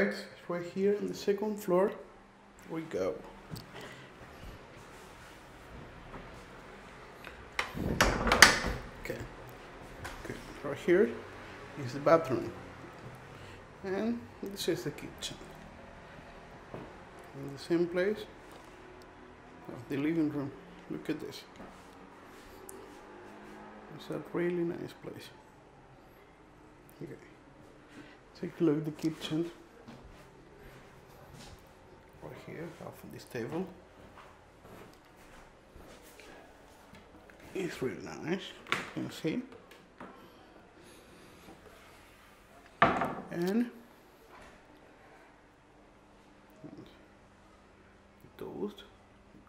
right, right here on the second floor. We go. Okay. Okay. Right here is the bathroom, and this is the kitchen. In the same place of the living room. Look at this. It's a really nice place. Okay. Take a look at the kitchen. Here, off of this table. It's really nice, you can see. And toast,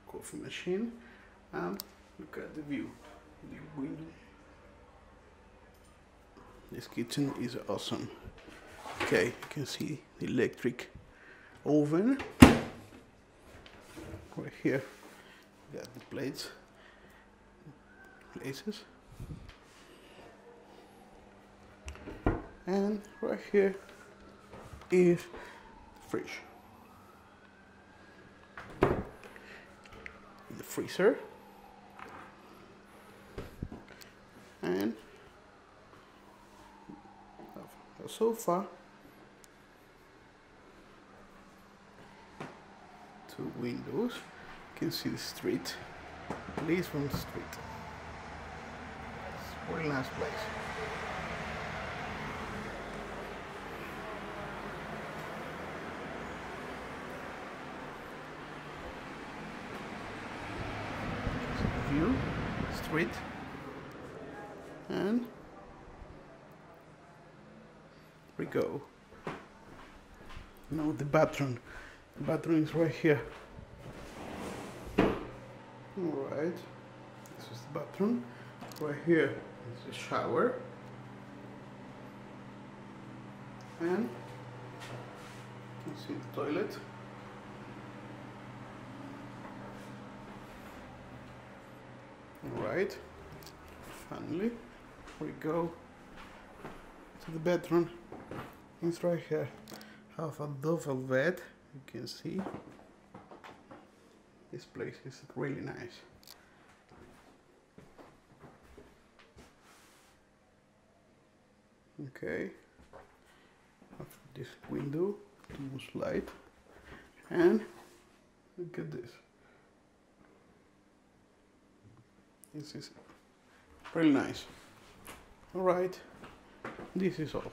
coffee machine, and look at the view, the window. This kitchen is awesome. Okay, you can see the electric oven. Here, we got the plates, places. And right here is the fridge. The freezer. And a sofa. Two windows. You can see the street. Lisbon Street. It's a really nice place. view, street, and we go. Now the bathroom. The bathroom is right here. This is the bathroom. Right here is the shower. And you can see the toilet. Alright, finally we go to the bedroom. It's right here. Have a double bed, you can see. This place is really nice. Okay, have this window, much light, and look at this. This is really nice. Alright, this is all.